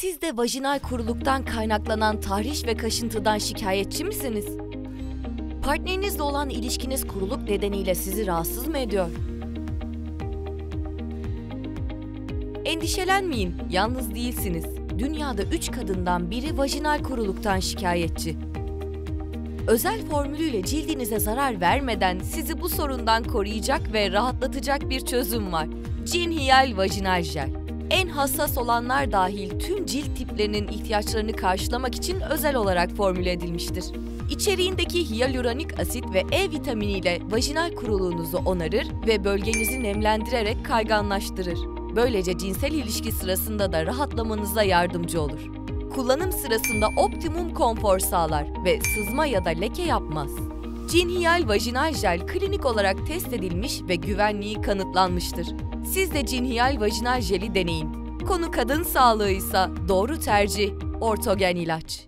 Siz de vajinal kuruluktan kaynaklanan tahriş ve kaşıntıdan şikayetçi misiniz? Partnerinizle olan ilişkiniz kuruluk nedeniyle sizi rahatsız mı ediyor? Endişelenmeyin, yalnız değilsiniz. Dünyada 3 kadından biri vajinal kuruluktan şikayetçi. Özel formülüyle cildinize zarar vermeden sizi bu sorundan koruyacak ve rahatlatacak bir çözüm var. Cinhiyal Vajinal Jel. En hassas olanlar dahil tüm cilt tiplerinin ihtiyaçlarını karşılamak için özel olarak formüle edilmiştir. İçeriğindeki hyaluronik asit ve E vitaminiyle vajinal kuruluğunuzu onarır ve bölgenizi nemlendirerek kayganlaştırır. Böylece cinsel ilişki sırasında da rahatlamanıza yardımcı olur. Kullanım sırasında optimum konfor sağlar ve sızma ya da leke yapmaz. Cinhiyal vajinal jel klinik olarak test edilmiş ve güvenliği kanıtlanmıştır. Siz de Cinhiyal vajinal jeli deneyin. Konu kadın sağlığıysa doğru tercih ortogen ilaç.